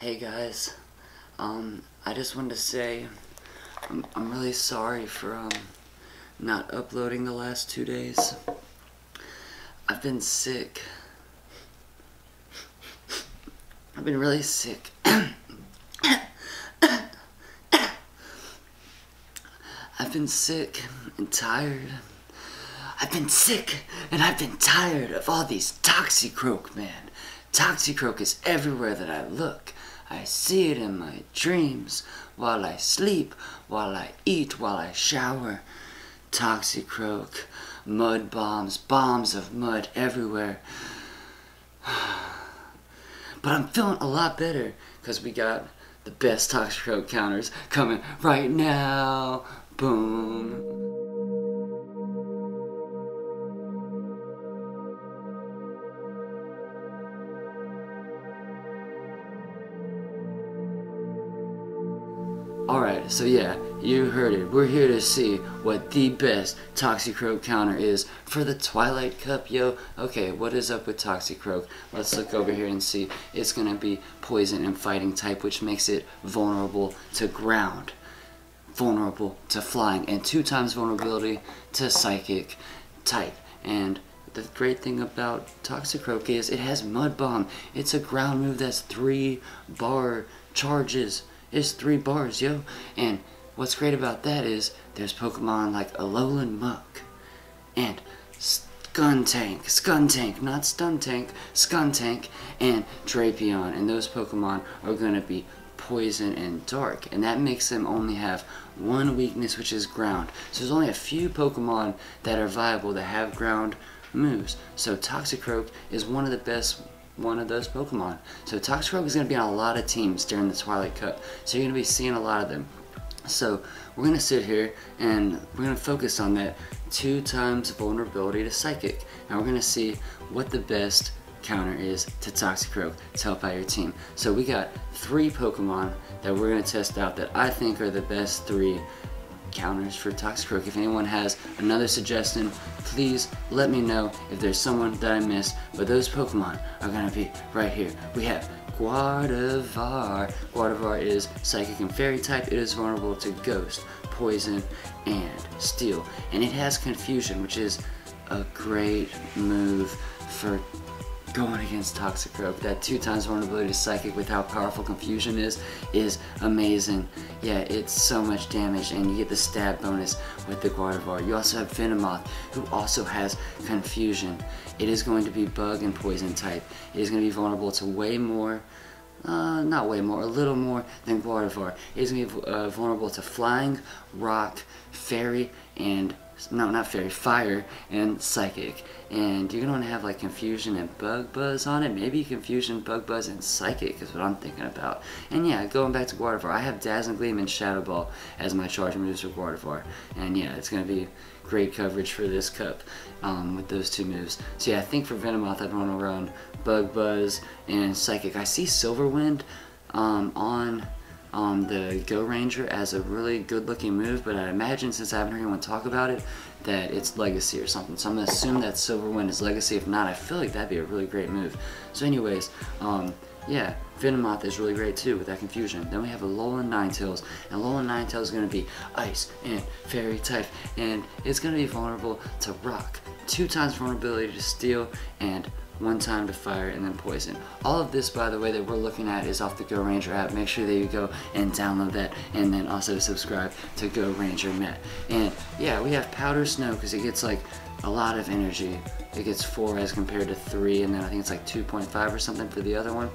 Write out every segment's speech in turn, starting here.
Hey guys, um, I just wanted to say I'm, I'm really sorry for um, not uploading the last two days. I've been sick. I've been really sick. I've been sick and tired. I've been sick and I've been tired of all these Toxicroak, man. Toxicroak is everywhere that I look. I see it in my dreams, while I sleep, while I eat, while I shower. Toxicroak, mud bombs, bombs of mud everywhere. But I'm feeling a lot better because we got the best Toxicroak counters coming right now. Boom. So yeah, you heard it. We're here to see what the best Toxicroak counter is for the Twilight Cup, yo. Okay, what is up with Toxicroak? Let's look over here and see. It's gonna be poison and fighting type, which makes it vulnerable to ground, vulnerable to flying, and two times vulnerability to psychic type. And the great thing about Toxicroak is it has Mud Bomb. It's a ground move that's three bar charges. It's three bars, yo. And what's great about that is there's Pokemon like Alolan Muk and Skuntank, Skuntank, not Stuntank, Skuntank, and Drapion. And those Pokemon are going to be poison and dark and that makes them only have one weakness which is ground so there's only a few pokemon that are viable that have ground moves so toxicroak is one of the best one of those Pokemon. So Toxicroak is going to be on a lot of teams during the Twilight Cup. So you're going to be seeing a lot of them. So we're going to sit here and we're going to focus on that two times vulnerability to Psychic. And we're going to see what the best counter is to Toxicroak to help out your team. So we got three Pokemon that we're going to test out that I think are the best three counters for Toxicroak. If anyone has another suggestion, please let me know if there's someone that I missed. But those Pokemon are gonna be right here. We have Gardevoir. Gardevoir is Psychic and Fairy type. It is vulnerable to Ghost, Poison, and Steel. And it has Confusion, which is a great move for going against Toxicroak. That two times vulnerability to Psychic with how powerful Confusion is, is amazing. Yeah, it's so much damage and you get the stab bonus with the Gardevoir. You also have Venomoth, who also has Confusion. It is going to be Bug and Poison type. It is going to be vulnerable to way more uh, not way more, a little more than Gardevoir. It is going to be uh, vulnerable to Flying, Rock, Fairy, and no, not fairy, fire and psychic. And you're gonna wanna have like confusion and bug buzz on it. Maybe confusion, bug buzz, and psychic is what I'm thinking about. And yeah, going back to Gardevoir, I have Dazzling Gleam and Shadow Ball as my charge moves for Gardevoir. And yeah, it's gonna be great coverage for this cup um, with those two moves. So yeah, I think for Venomoth, I'd wanna run Bug Buzz and Psychic. I see Silverwind um, on um, the Go Ranger as a really good looking move, but I imagine since I haven't heard anyone talk about it, that it's Legacy or something. So I'm to assume that Silverwind is Legacy. If not, I feel like that'd be a really great move. So anyways, um, yeah, Venomoth is really great too with that confusion. Then we have a Alolan Ninetales, and Alolan Ninetales is to be Ice and Fairy type, and it's to be vulnerable to Rock, two times vulnerability to Steel, and one time to fire, and then poison. All of this, by the way, that we're looking at is off the Go Ranger app. Make sure that you go and download that, and then also subscribe to Go Ranger Met. And yeah, we have Powder Snow because it gets like a lot of energy. It gets 4 as compared to 3, and then I think it's like 2.5 or something for the other one.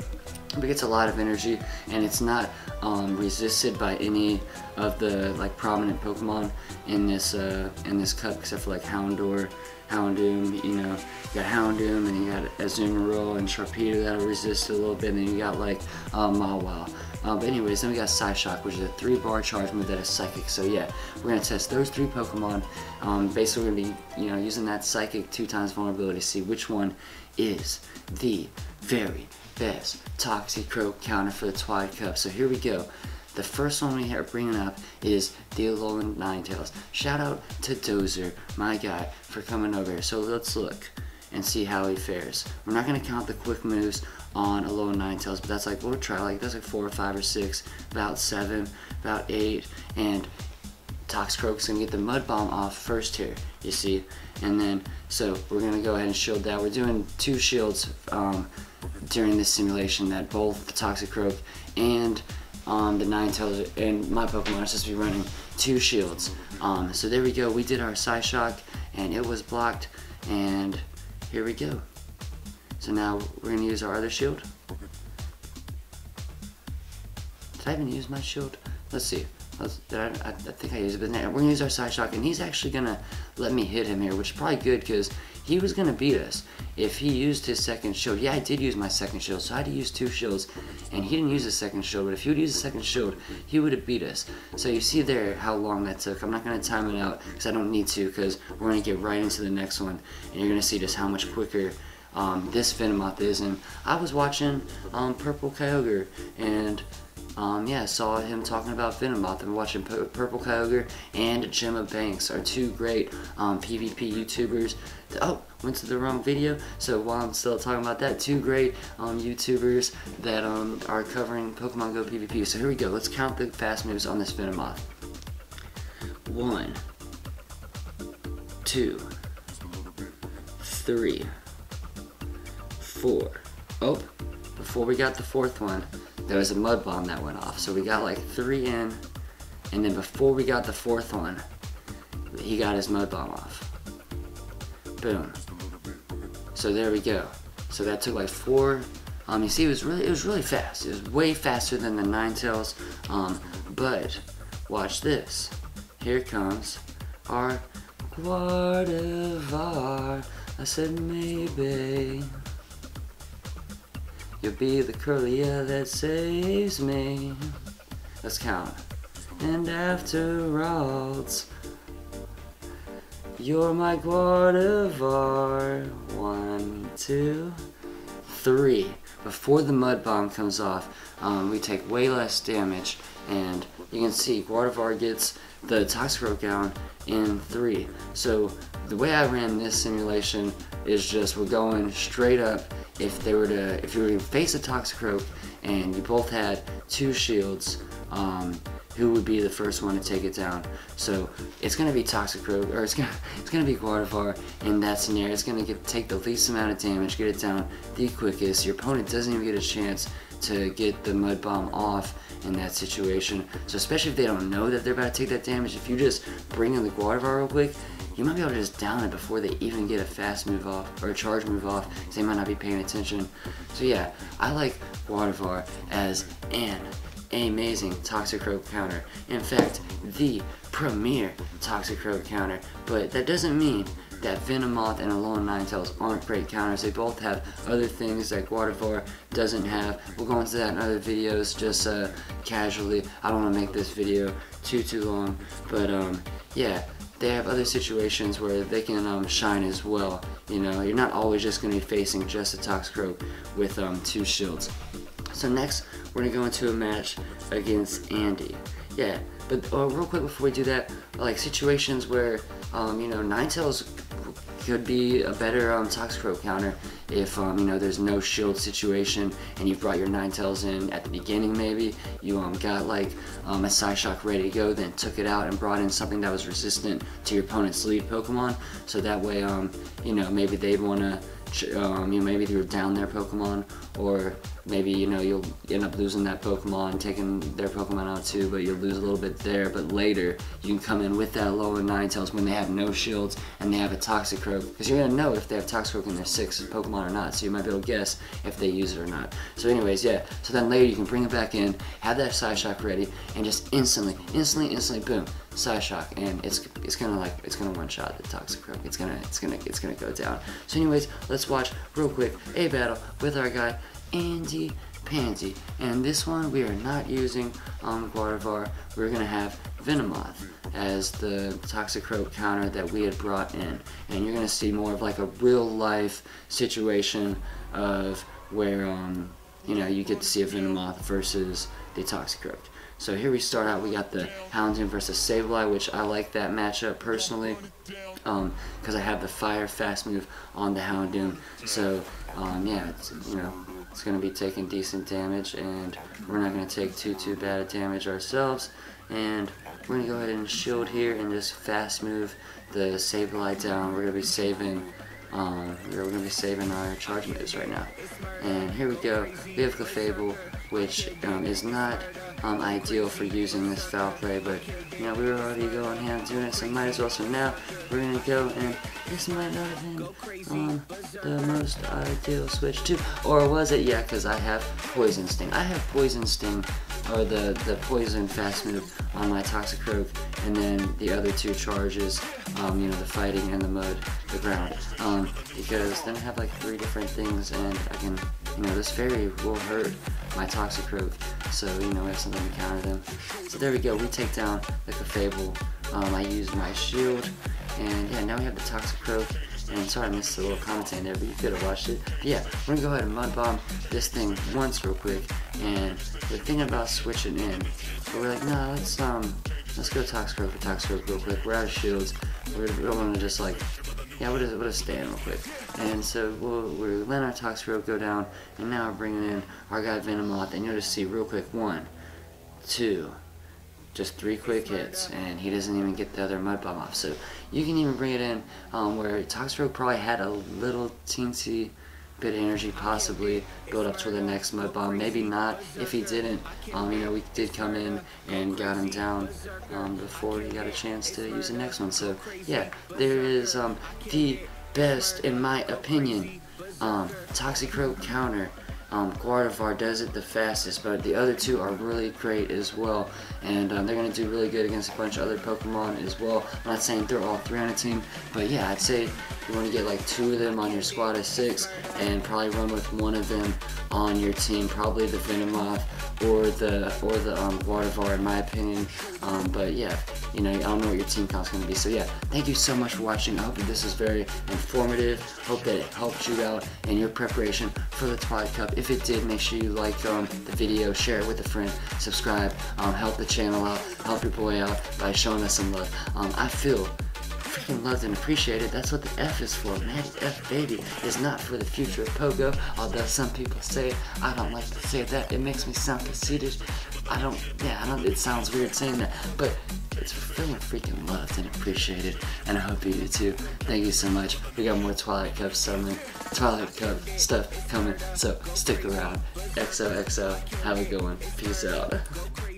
But it gets a lot of energy, and it's not um, resisted by any of the like prominent Pokemon in this uh, in this cup, except for like Houndour Houndoom, you know, you got Houndoom and you got Azumarill and Sharpedo that'll resist a little bit, and then you got like uh, Mawile. Um, but anyways, then we got Psyshock, which is a three bar charge move that is psychic. So yeah, we're gonna test those three Pokemon. Um, basically, we're gonna be you know using that psychic two times vulnerability to see which one is the very best Toxicroak counter for the Twilight Cup. So here we go. The first one we are bringing up is the Alolan Ninetales. Shout out to Dozer, my guy, for coming over here. So let's look and see how he fares. We're not going to count the quick moves on Alolan Ninetales, but that's like we'll try like that's like four or five or six, about seven, about eight, and Toxicroak's gonna get the Mud Bomb off first here, you see, and then so we're gonna go ahead and shield that. We're doing two shields um, during this simulation that both the Toxicroak and um, the Ninetales and my Pokemon are supposed to be running two shields. Um, so there we go. We did our Psyshock and it was blocked, and here we go. So now we're gonna use our other shield. Did I even use my shield? Let's see. I, think I used it, but now we're gonna use our Psyshock, and he's actually gonna let me hit him here, which is probably good because he was gonna beat us if he used his second shield. Yeah, I did use my second shield, so I had to use two shields, and he didn't use his second shield. But if he would use the second shield, he would have beat us. So you see there how long that took. I'm not gonna time it out because I don't need to, because we're gonna get right into the next one, and you're gonna see just how much quicker um, this Venomoth is. And I was watching um, Purple Kyogre, and um, yeah, saw him talking about Venomoth. Been watching P Purple Kyogre and Gemma Banks are two great um, PvP YouTubers. Oh, went to the wrong video. So while I'm still talking about that, two great um, YouTubers that um, are covering Pokemon Go PvP. So here we go. Let's count the fast moves on this Venomoth. One, two, three, four. Oh, before we got the fourth one, there was a mud bomb that went off. So we got like three in, and then before we got the fourth one, he got his mud bomb off. Boom. So there we go. So that took like four. Um, you see, it was really, it was really fast. It was way faster than the Ninetales. Um, but watch this. Here comes our Gardevoir. I said maybe. You'll be the Kirlia that saves me. Let's count. And after all, you're my Gardevoir. One, two, three. Before the mud bomb comes off, um, we take way less damage, and you can see Gardevoir gets the Toxicroak down in three. So the way I ran this simulation is just we're going straight up if they were to if you were to face a Toxicroak and you both had two shields, um, who would be the first one to take it down? So it's gonna be Toxicroak, or it's gonna it's gonna be Gardevoir in that scenario. It's gonna get, take the least amount of damage, get it down the quickest. Your opponent doesn't even get a chance to get the mud bomb off in that situation. So especially if they don't know that they're about to take that damage, if you just bring in the Gardevoir real quick, you might be able to just down it before they even get a fast move off or a charge move off because they might not be paying attention. So yeah, I like Gardevoir as an amazing Toxicroak counter. In fact, the premier Toxicroak counter. But that doesn't mean that Venomoth and Alolan Ninetales aren't great counters. They both have other things that Gardevoir doesn't have. We'll go into that in other videos just uh, casually. I don't want to make this video too, too long. But um, yeah, they have other situations where they can um, shine as well. You know, you're not always just going to be facing just a Toxicroak with um, two shields. So next, we're going to go into a match against Andy. Yeah, but uh, real quick before we do that, like situations where, um, you know, Ninetales could be a better um, Toxicroak counter if um, you know there's no shield situation and you brought your Ninetales in at the beginning maybe you um, got like um, a Psyshock ready to go then took it out and brought in something that was resistant to your opponent's lead Pokemon. So that way um, you know maybe they'd want to um, you know, maybe you're down their Pokemon, or maybe you know you'll end up losing that Pokemon, taking their Pokemon out too, but you'll lose a little bit there. But later, you can come in with that lower Ninetales when they have no shields and they have a Toxicroak, because you're gonna know if they have Toxicroak in their six Pokemon or not. So you might be able to guess if they use it or not. So anyways, yeah. So then later you can bring it back in, have that Psyshock ready, and just instantly, instantly, instantly, boom, Psyshock, and it's it's gonna like it's gonna one shot the Toxicroak. It's gonna it's gonna it's gonna go down. So anyways, let's watch real quick a battle with our guy Andy Pansy. And this one we are not using um, Gardevoir. We're gonna have Venomoth as the Toxicroak counter that we had brought in. And you're gonna see more of like a real life situation of where um, you know you get to see a Venomoth versus the Toxicroak. So here we start out, we got the Houndoom versus Sableye, which I like that matchup personally, because um, I have the Fire Fast move on the Houndoom. So um, yeah, it's, you know, It's going to be taking decent damage, and we're not going to take too, too bad a damage ourselves. And we're going to go ahead and shield here and just fast move the Sableye down. We're going to be saving um, we're going to be saving our charge moves right now. And here we go. We have Clefable, which um, is not um, ideal for using this foul play, but you know we were already going hand doing it, so might as well. So now we're going to go, and this might not have been um, the most ideal switch too. Or was it? Yeah, because I have Poison Sting. I have Poison Sting or the, the poison fast move on my Toxicroak, and then the other two charges, um, you know, the fighting and the mud, the ground. Um, because then I have like three different things, and I can, you know, this fairy will hurt my Toxicroak, so, you know, we have something to counter them. So there we go, we take down the Clefable. Um, I use my shield, and yeah, now we have the Toxicroak, and sorry I missed a little content there, but you could have watched it. But yeah, we're gonna go ahead and mud bomb this thing once real quick. And we're thinking about switching in. But we're like, nah, let's um let's go Toxicroak for Toxicroak real quick. We're out of shields. We're, gonna just like yeah, we'll just, we'll just stay in real quick. And so we'll, we're letting our Toxicroak go down, and now we're bringing in our guy Venomoth, and you'll just see real quick, one, two, just three quick hits, and he doesn't even get the other mud bomb off. So you can even bring it in um, where Toxicroak probably had a little teensy bit of energy possibly build up to the next mud bomb. Maybe not. If he didn't, um, you know, we did come in and got him down um, before he got a chance to use the next one. So yeah, there is um, the best, in my opinion, um, Toxicroak counter um, does it the fastest, but the other two are really great as well, and um, they're going to do really good against a bunch of other Pokemon as well. I'm not saying they're all three on a team, but yeah, I'd say you want to get like two of them on your squad of six, and probably run with one of them on your team, probably the Venomoth or the or the um, in my opinion. Um, but yeah, you know, I don't know what your team count's going to be. So yeah, thank you so much for watching. I hope that this is very informative. Hope that it helped you out in your preparation for the Twilight Cup. If it did, make sure you like um, the video, share it with a friend, subscribe, um, help the channel out, help your boy out by showing us some love. Um, I feel freaking loved and appreciated. That's what the F is for. Matty F baby is not for the future of Pogo, although some people say it. I don't like to say that. It makes me sound conceited. I don't, yeah, I don't, it sounds weird saying that, but it's feeling freaking loved and appreciated, and I hope you do too. Thank you so much. We got more Twilight Cup summer, Twilight Cup stuff coming, so stick around. XOXO, have a good one. Peace out.